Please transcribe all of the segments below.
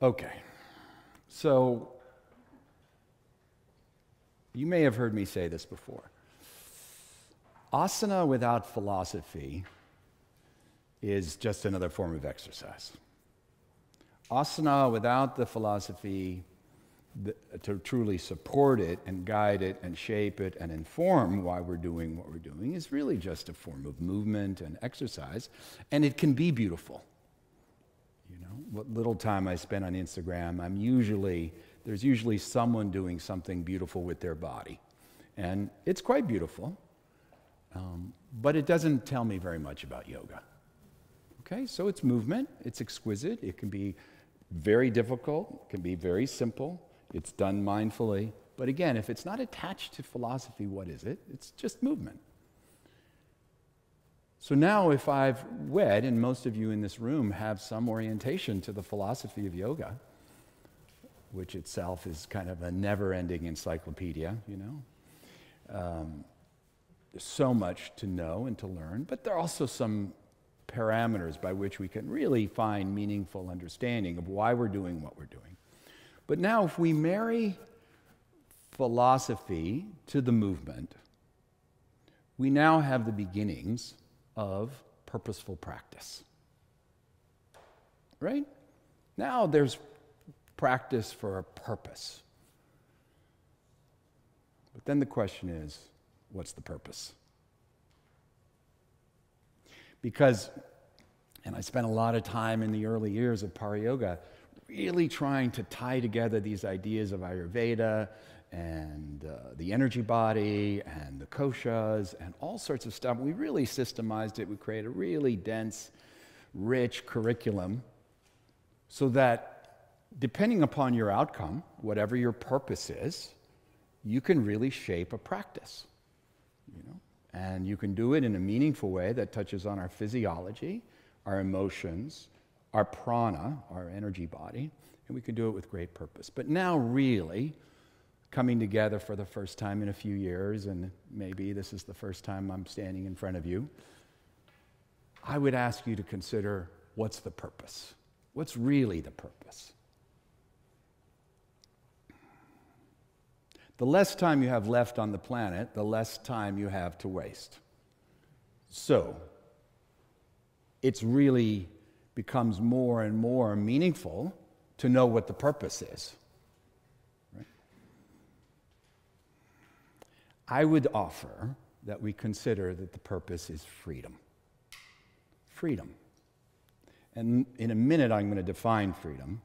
Okay, so you may have heard me say this before. Asana without philosophy is just another form of exercise. Asana without the philosophy to truly support it and guide it and shape it and inform why we're doing what we're doing is really just a form of movement and exercise, and it can be beautiful. What little time I spend on Instagram, I'm usually there's usually someone doing something beautiful with their body, and it's quite beautiful. Um, but it doesn't tell me very much about yoga. Okay, so it's movement, it's exquisite, it can be very difficult, it can be very simple, it's done mindfully. But again, if it's not attached to philosophy, what is it? It's just movement. So now, if I've wed, and most of you in this room have some orientation to the philosophy of yoga, which itself is kind of a never ending encyclopedia, you know. Um, there's so much to know and to learn, but there are also some parameters by which we can really find meaningful understanding of why we're doing what we're doing. But now, if we marry philosophy to the movement, we now have the beginnings of purposeful practice. Right? Now there's practice for a purpose. But then the question is what's the purpose? Because, and I spent a lot of time in the early years of Para Yoga really trying to tie together these ideas of Ayurveda and uh, the energy body and the koshas and all sorts of stuff. We really systemized it. We created a really dense, rich curriculum so that depending upon your outcome, whatever your purpose is, you can really shape a practice. You know? And you can do it in a meaningful way that touches on our physiology, our emotions, our prana, our energy body, and we can do it with great purpose. But now, really, coming together for the first time in a few years, and maybe this is the first time I'm standing in front of you, I would ask you to consider what's the purpose? What's really the purpose? The less time you have left on the planet, the less time you have to waste. So, it's really becomes more and more meaningful to know what the purpose is. I would offer that we consider that the purpose is freedom. Freedom. And in a minute, I'm going to define freedom.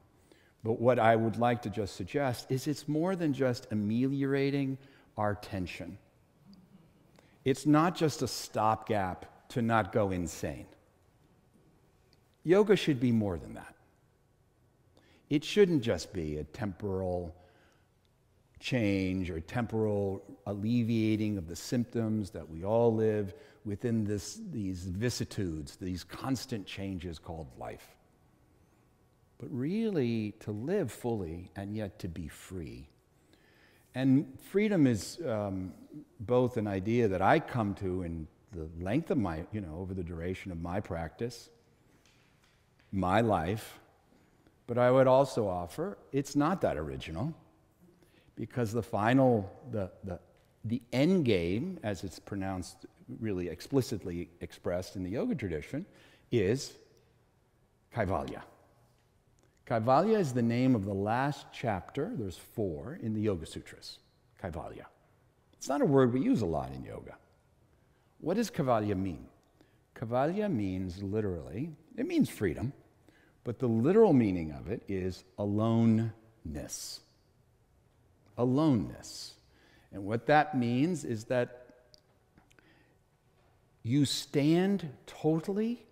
But what I would like to just suggest is it's more than just ameliorating our tension. It's not just a stopgap to not go insane. Yoga should be more than that. It shouldn't just be a temporal change or temporal alleviating of the symptoms that we all live within this, these vicissitudes, these constant changes called life. But really to live fully and yet to be free. And freedom is um, both an idea that I come to in the length of my, you know, over the duration of my practice, my life. But I would also offer it's not that original because the final, the, the, the end game, as it's pronounced, really explicitly expressed in the yoga tradition, is Kaivalya. Kaivalya is the name of the last chapter, there's four, in the Yoga Sutras. Kaivalya. It's not a word we use a lot in yoga. What does Kaivalya mean? Kaivalya means literally, it means freedom. But the literal meaning of it is aloneness. Aloneness. And what that means is that you stand totally,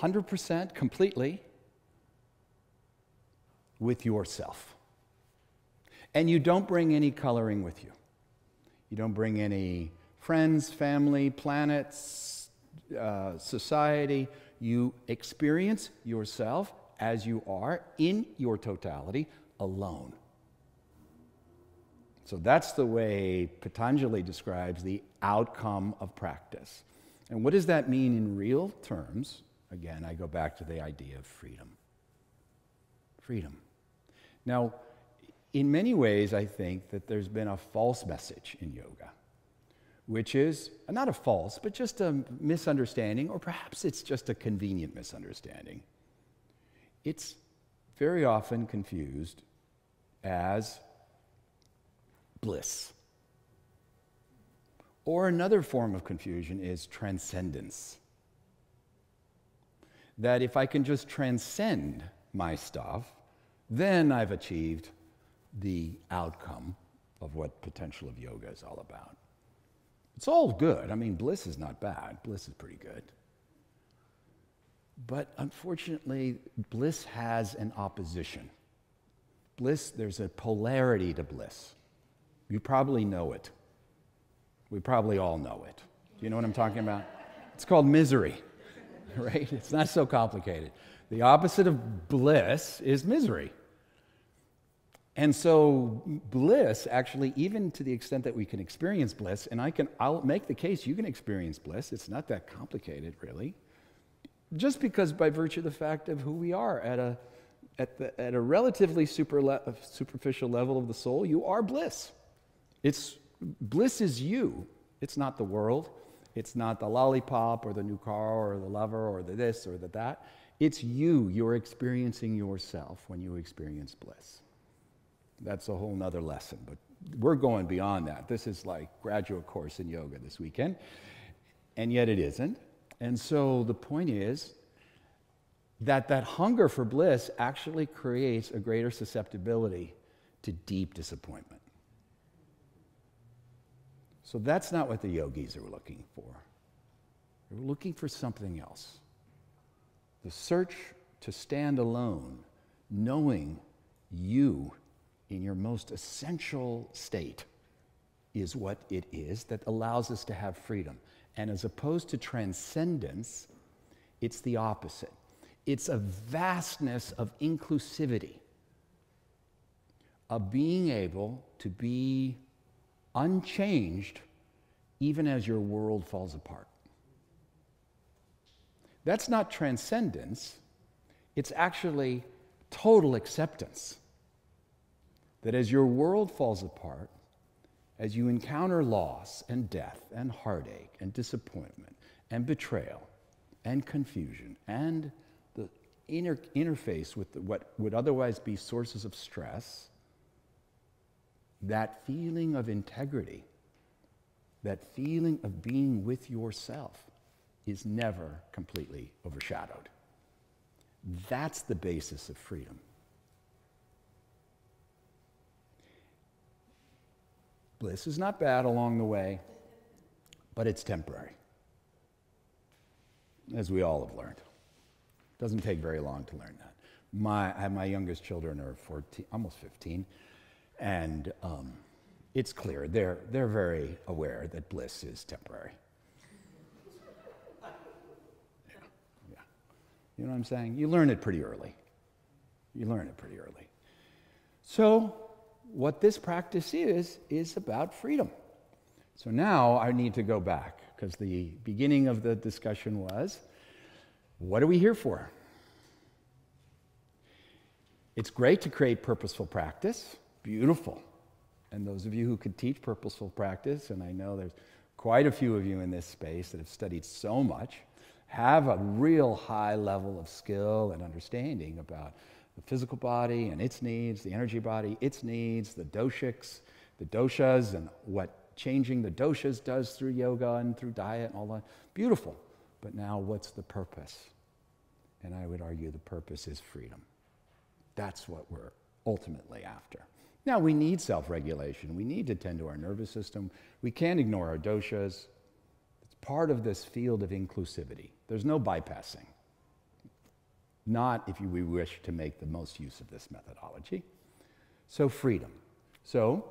100% completely with yourself. And you don't bring any coloring with you. You don't bring any friends, family, planets, uh, society you experience yourself as you are in your totality alone. So that's the way Patanjali describes the outcome of practice. And what does that mean in real terms? Again, I go back to the idea of freedom. freedom. Now, in many ways, I think that there's been a false message in yoga, which is not a false, but just a misunderstanding, or perhaps it's just a convenient misunderstanding. It's very often confused as bliss. Or another form of confusion is transcendence. That if I can just transcend my stuff, then I've achieved the outcome of what potential of yoga is all about. It's all good. I mean, bliss is not bad, bliss is pretty good. But unfortunately, bliss has an opposition. Bliss, there's a polarity to bliss. You probably know it. We probably all know it. Do you know what I'm talking about? It's called misery, right? It's not so complicated. The opposite of bliss is misery. And so bliss actually even to the extent that we can experience bliss and I can I'll make the case you can experience bliss. It's not that complicated really. Just because by virtue of the fact of who we are at a at, the, at a relatively super le- uh, superficial level of the soul, you are bliss. It's bliss is you. It's not the world. It's not the lollipop or the new car or the lover or the this or the that. It's you. You're experiencing yourself when you experience bliss. That's a whole nother lesson, but we're going beyond that. This is like graduate course in yoga this weekend, and yet it isn't. And so the point is that that hunger for bliss actually creates a greater susceptibility to deep disappointment. So that's not what the yogis are looking for. They're looking for something else. The search to stand alone, knowing you in your most essential state, is what it is that allows us to have freedom. And as opposed to transcendence, it's the opposite. It's a vastness of inclusivity, of being able to be unchanged even as your world falls apart. That's not transcendence, it's actually total acceptance. That as your world falls apart, as you encounter loss and death and heartache and disappointment and betrayal and confusion and the inter- interface with the, what would otherwise be sources of stress, that feeling of integrity, that feeling of being with yourself is never completely overshadowed. That's the basis of freedom. Bliss is not bad along the way, but it's temporary, as we all have learned. It doesn't take very long to learn that. My, my youngest children are 14, almost 15. And um, it's clear, they're, they're very aware that bliss is temporary. Yeah, yeah. You know what I'm saying? You learn it pretty early. You learn it pretty early. So, what this practice is, is about freedom. So now I need to go back because the beginning of the discussion was what are we here for? It's great to create purposeful practice beautiful. And those of you who could teach purposeful practice, and I know there's quite a few of you in this space that have studied so much, have a real high level of skill and understanding about the physical body and its needs, the energy body, its needs, the doshiks, the doshas, and what changing the doshas does through yoga and through diet and all that. Beautiful. But now, what's the purpose? And I would argue the purpose is freedom. That's what we're ultimately after. Now, we need self regulation. We need to tend to our nervous system. We can't ignore our doshas. It's part of this field of inclusivity. There's no bypassing. Not if we wish to make the most use of this methodology. So, freedom. So,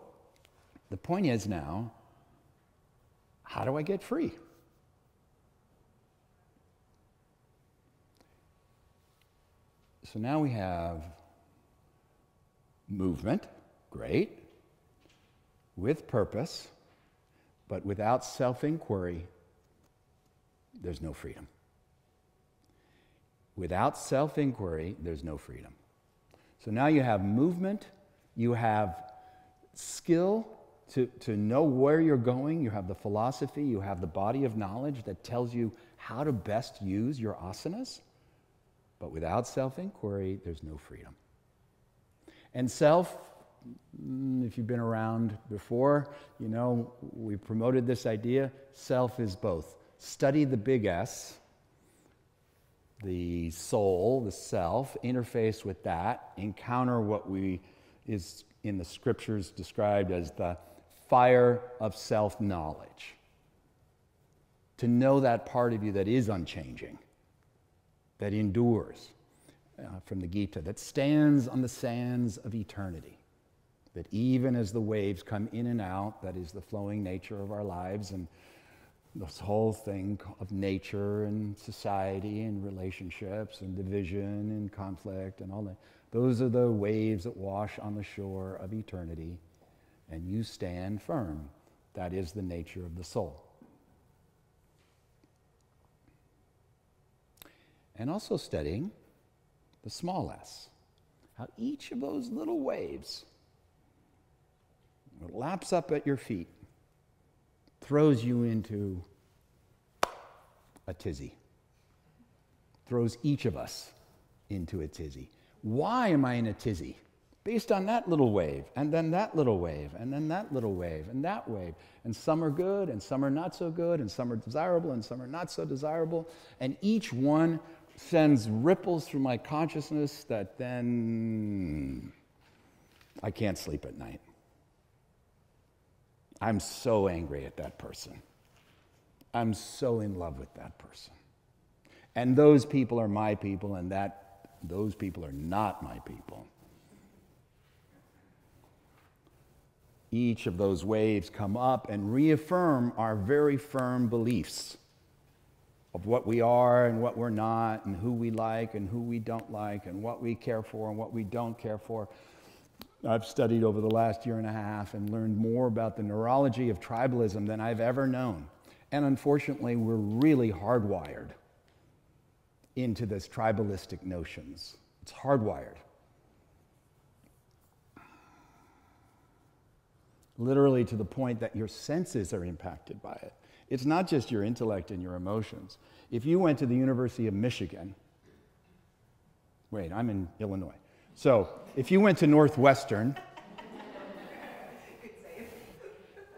the point is now how do I get free? So now we have movement Great. With purpose, but without self inquiry, there's no freedom. Without self inquiry, there's no freedom. So now you have movement, you have skill to, to know where you're going, you have the philosophy, you have the body of knowledge that tells you how to best use your asanas. But without self inquiry, there's no freedom. And self, mm, if you've been around before, you know, we promoted this idea self is both. Study the big S, the soul, the self, interface with that, encounter what we is in the scriptures described as the fire of self knowledge. To know that part of you that is unchanging, that endures, uh, from the Gita, that stands on the sands of eternity. That even as the waves come in and out, that is the flowing nature of our lives and this whole thing of nature and society and relationships and division and conflict and all that. Those are the waves that wash on the shore of eternity, and you stand firm. That is the nature of the soul. And also studying the small s. How each of those little waves laps up at your feet, throws you into a tizzy, throws each of us into a tizzy. Why am I in a tizzy? Based on that little wave, and then that little wave, and then that little wave, and that wave. And some are good, and some are not so good, and some are desirable, and some are not so desirable. And each one sends ripples through my consciousness that then I can't sleep at night. I'm so angry at that person. I'm so in love with that person. And those people are my people, and that those people are not my people. Each of those waves come up and reaffirm our very firm beliefs of what we are and what we're not, and who we like and who we don't like, and what we care for and what we don't care for. I've studied over the last year and a half and learned more about the neurology of tribalism than I've ever known. And unfortunately, we're really hardwired into this tribalistic notions. It's hardwired. Literally to the point that your senses are impacted by it. It's not just your intellect and your emotions. If you went to the University of Michigan, wait, I'm in Illinois. So if you went to Northwestern,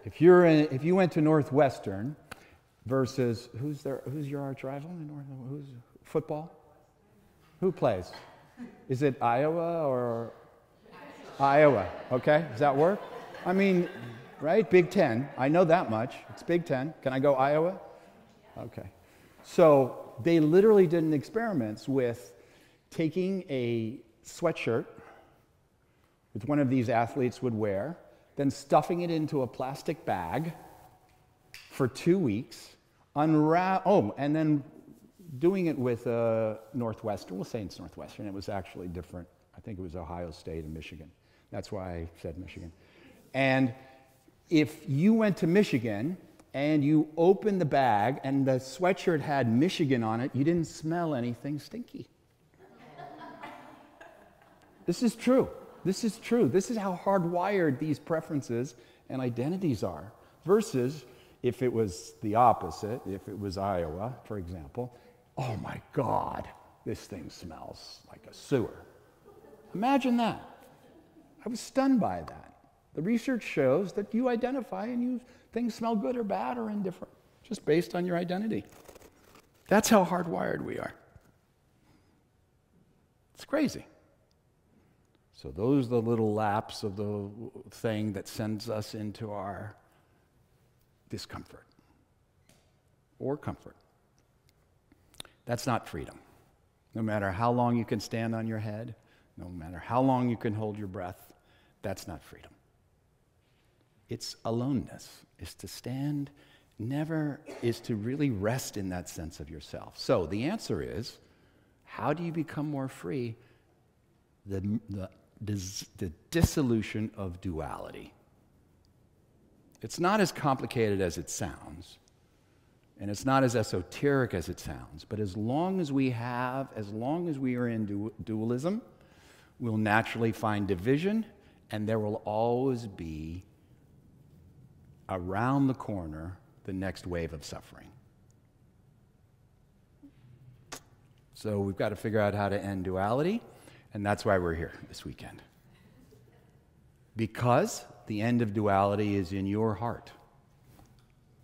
if, you're in, if you went to Northwestern versus who's there, who's your arch rival in North, who's football? Who plays? Is it Iowa or Iowa? Okay, does that work? I mean, right? Big Ten. I know that much. It's Big Ten. Can I go Iowa? Okay. So they literally did an experiment with taking a sweatshirt which one of these athletes would wear, then stuffing it into a plastic bag for two weeks, unwrap, oh, and then doing it with uh, Northwestern. We'll say it's Northwestern. It was actually different. I think it was Ohio State and Michigan. That's why I said Michigan. And if you went to Michigan and you opened the bag and the sweatshirt had Michigan on it, you didn't smell anything stinky. This is true. This is true. This is how hardwired these preferences and identities are. Versus if it was the opposite, if it was Iowa, for example, oh my God, this thing smells like a sewer. Imagine that. I was stunned by that. The research shows that you identify and you things smell good or bad or indifferent, just based on your identity. That's how hardwired we are. It's crazy. So those are the little laps of the thing that sends us into our discomfort or comfort. That's not freedom. No matter how long you can stand on your head, no matter how long you can hold your breath, that's not freedom. It's aloneness, is to stand, never is to really rest in that sense of yourself. So the answer is how do you become more free? The, the, the dissolution of duality. It's not as complicated as it sounds, and it's not as esoteric as it sounds, but as long as we have, as long as we are in du- dualism, we'll naturally find division, and there will always be around the corner the next wave of suffering. So we've got to figure out how to end duality, and that's why we're here this weekend. Because the end of duality is in your heart.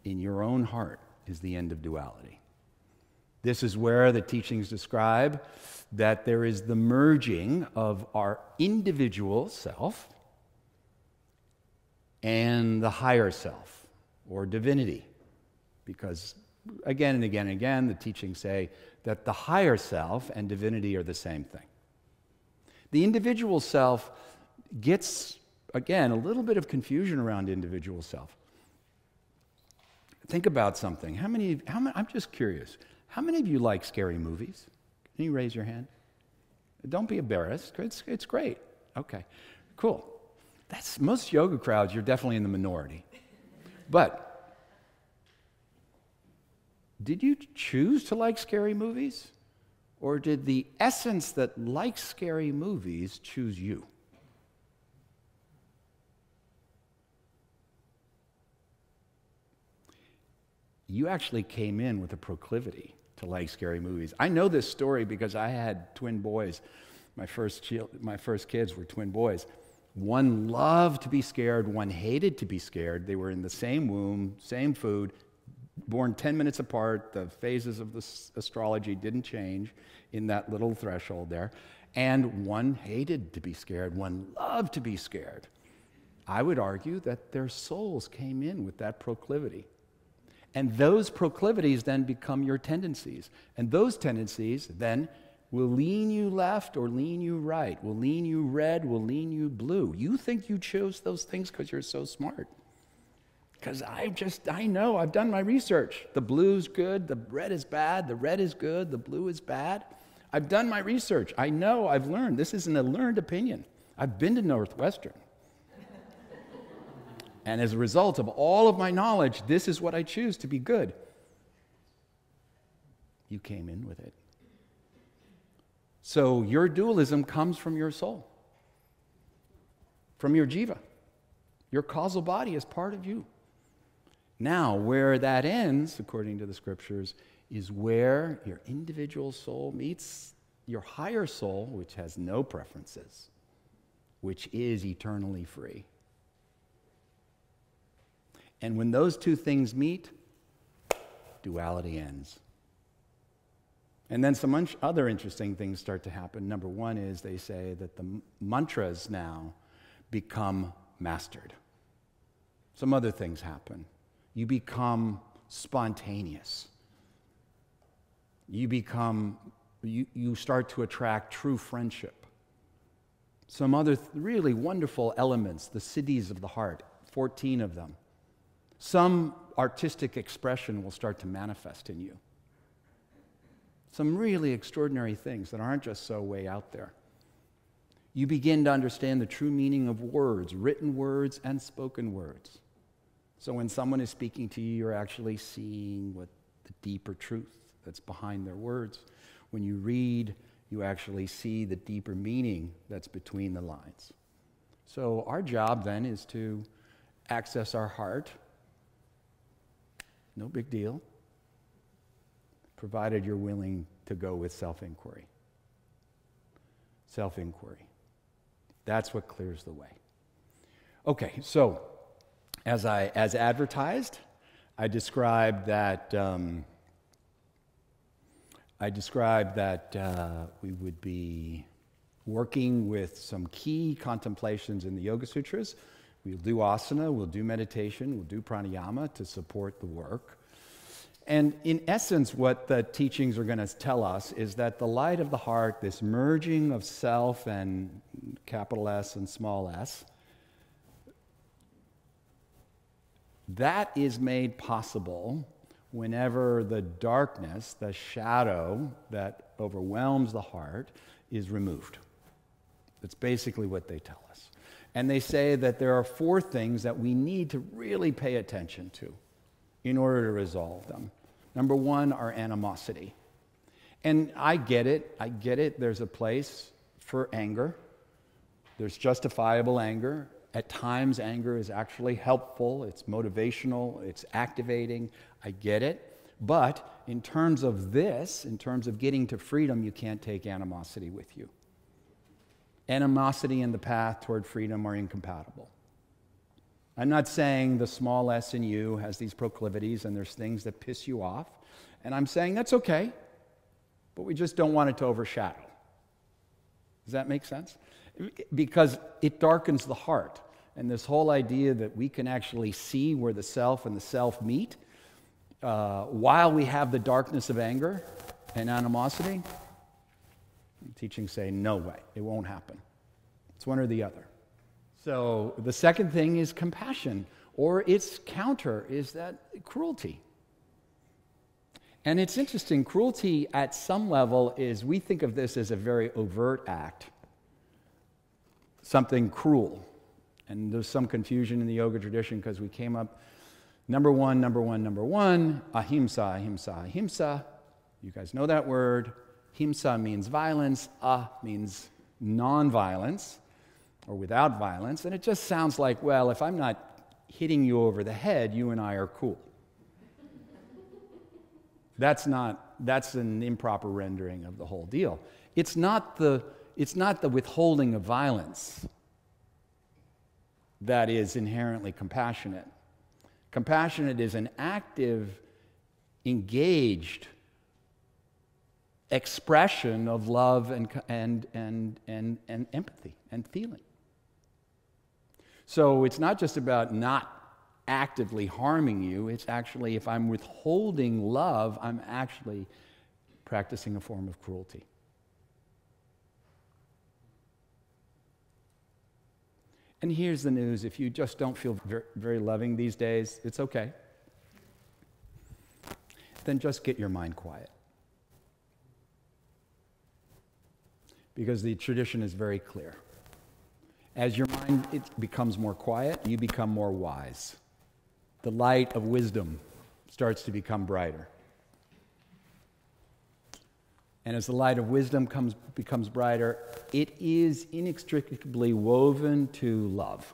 In your own heart is the end of duality. This is where the teachings describe that there is the merging of our individual self and the higher self or divinity. Because again and again and again, the teachings say that the higher self and divinity are the same thing. The individual self gets, again, a little bit of confusion around individual self. Think about something. How many, how many, I'm just curious. How many of you like scary movies? Can you raise your hand? Don't be embarrassed. It's, it's great. Okay, cool. That's most yoga crowds, you're definitely in the minority. But did you choose to like scary movies? Or did the essence that likes scary movies choose you? You actually came in with a proclivity to like scary movies. I know this story because I had twin boys. My first, my first kids were twin boys. One loved to be scared, one hated to be scared. They were in the same womb, same food, born 10 minutes apart. The phases of the astrology didn't change in that little threshold there. And one hated to be scared, one loved to be scared. I would argue that their souls came in with that proclivity. And those proclivities then become your tendencies. And those tendencies then will lean you left or lean you right, will lean you red, will lean you blue. You think you chose those things because you're so smart. Because I just, I know, I've done my research. The blue's good, the red is bad, the red is good, the blue is bad. I've done my research. I know, I've learned. This isn't a learned opinion. I've been to Northwestern. And as a result of all of my knowledge, this is what I choose to be good. You came in with it. So your dualism comes from your soul, from your jiva. Your causal body is part of you. Now, where that ends, according to the scriptures, is where your individual soul meets your higher soul, which has no preferences, which is eternally free. And when those two things meet, duality ends. And then some other interesting things start to happen. Number one is they say that the mantras now become mastered. Some other things happen. You become spontaneous. You become, you, you start to attract true friendship. Some other th- really wonderful elements, the siddhis of the heart, 14 of them some artistic expression will start to manifest in you. Some really extraordinary things that aren't just so way out there. You begin to understand the true meaning of words, written words and spoken words. So when someone is speaking to you, you're actually seeing what the deeper truth that's behind their words. When you read, you actually see the deeper meaning that's between the lines. So our job then is to access our heart no big deal, provided you're willing to go with self inquiry. Self inquiry. That's what clears the way. Okay, so as, I, as advertised, I described that. Um, I described that uh, we would be working with some key contemplations in the Yoga Sutras We'll do asana, we'll do meditation, we'll do pranayama to support the work. And in essence, what the teachings are going to tell us is that the light of the heart, this merging of self and capital S and small s, that is made possible whenever the darkness, the shadow that overwhelms the heart, is removed. That's basically what they tell us. And they say that there are four things that we need to really pay attention to in order to resolve them. Number one, our animosity. And I get it. I get it. There's a place for anger. There's justifiable anger. At times, anger is actually helpful, it's motivational, it's activating. I get it. But in terms of this, in terms of getting to freedom, you can't take animosity with you. Animosity and the path toward freedom are incompatible. I'm not saying the small s in you has these proclivities and there's things that piss you off. And I'm saying that's okay, but we just don't want it to overshadow. Does that make sense? Because it darkens the heart. And this whole idea that we can actually see where the self and the self meet uh, while we have the darkness of anger and animosity, teachings say, no way, it won't happen. It's one or the other. So the second thing is compassion, or its counter is that cruelty. And it's interesting, cruelty at some level is we think of this as a very overt act, something cruel. And there's some confusion in the yoga tradition because we came up number one, number one, number one, ahimsa, ahimsa, ahimsa. You guys know that word. Himsa means violence, ah means non-violence or without violence. And it just sounds like, well, if I'm not hitting you over the head, you and I are cool. That's not, that's an improper rendering of the whole deal. It's not the, it's not the withholding of violence that is inherently compassionate. Compassionate is an active, engaged expression of love and, and, and, and, and empathy and feeling. So it's not just about not actively harming you, it's actually, if I'm withholding love, I'm actually practicing a form of cruelty. And here's the news if you just don't feel very, very, loving these days, it's okay. Then just get your mind quiet. Because the tradition is very clear. As your mind it becomes more quiet, you become more wise the light of wisdom starts to become brighter. And as the light of wisdom comes, becomes brighter, it is inextricably woven to love.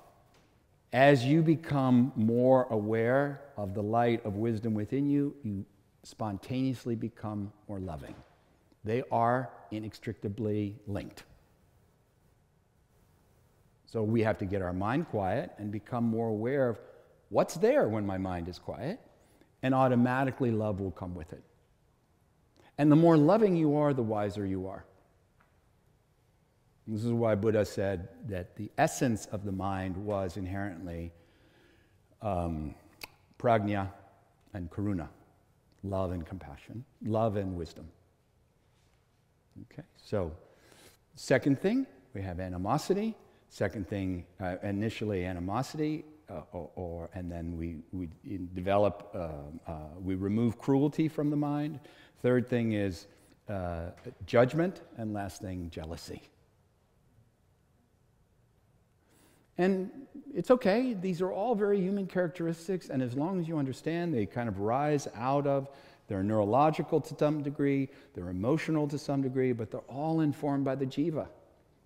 As you become more aware of the light of wisdom within you, you spontaneously become more loving. They are inextricably linked. So we have to get our mind quiet and become more aware of what's there when my mind is quiet, and automatically love will come with it. And the more loving you are, the wiser you are. This is why Buddha said that the essence of the mind was inherently um, prajna and karuna, love and compassion, love and wisdom. Okay, so second thing, we have animosity. Second thing, uh, initially animosity, uh, or, or, and then we, we develop, uh, uh, we remove cruelty from the mind. Third thing is uh, judgment, and last thing, jealousy. And it's okay, these are all very human characteristics, and as long as you understand, they kind of rise out of, they're neurological to some degree, they're emotional to some degree, but they're all informed by the jiva.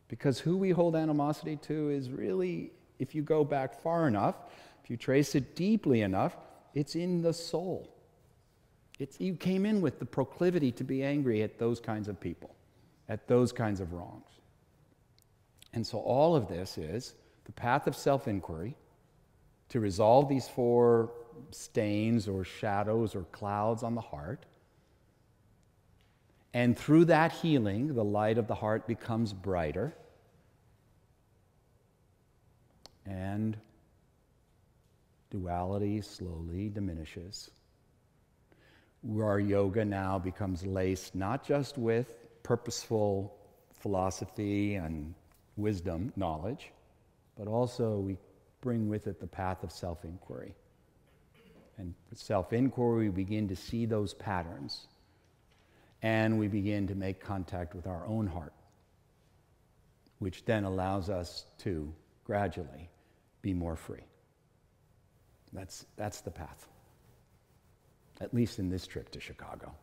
Because who we hold animosity to is really if you go back far enough, if you trace it deeply enough, it's in the soul. It's, you came in with the proclivity to be angry at those kinds of people, at those kinds of wrongs. And so all of this is the path of self inquiry to resolve these four stains or shadows or clouds on the heart. And through that healing, the light of the heart becomes brighter. And duality slowly diminishes. Our yoga now becomes laced not just with purposeful philosophy and wisdom, knowledge, but also we bring with it the path of self inquiry. And self inquiry, we begin to see those patterns and we begin to make contact with our own heart, which then allows us to gradually be more free. That's, that's the path, at least in this trip to Chicago.